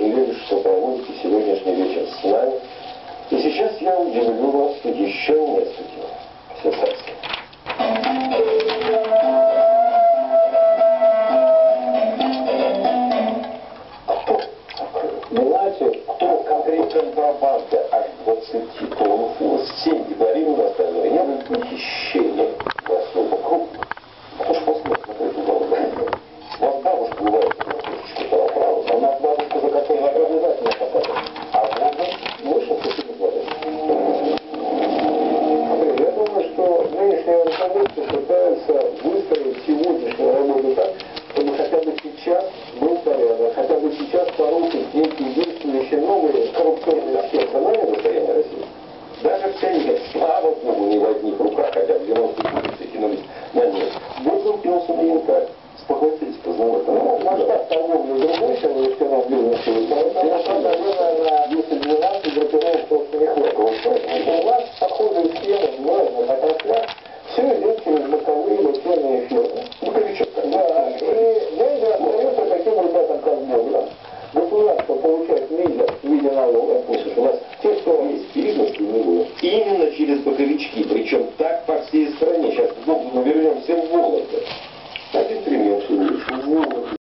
сожалею, что проводите сегодняшний вечер с нами. И сейчас я удивлю вас еще нескольким. Все царство. знаете, кто конкретно контрабанды аж 20 тонн, 7 говорим сейчас был порядок, хотя бы сейчас порушить некие действующие новые коррупционные схемы. Национальное достояние России. Даже в ценниках, слава богу, не в одних руках, хотя в 90 кинулись на них. Богом пился на янтарь. Спохватились, познавать. Ну, масштаб торговли другой, чем в нефтяном бизнесе. Потому что, наверное, на 10-12 графинов просто не хватит. these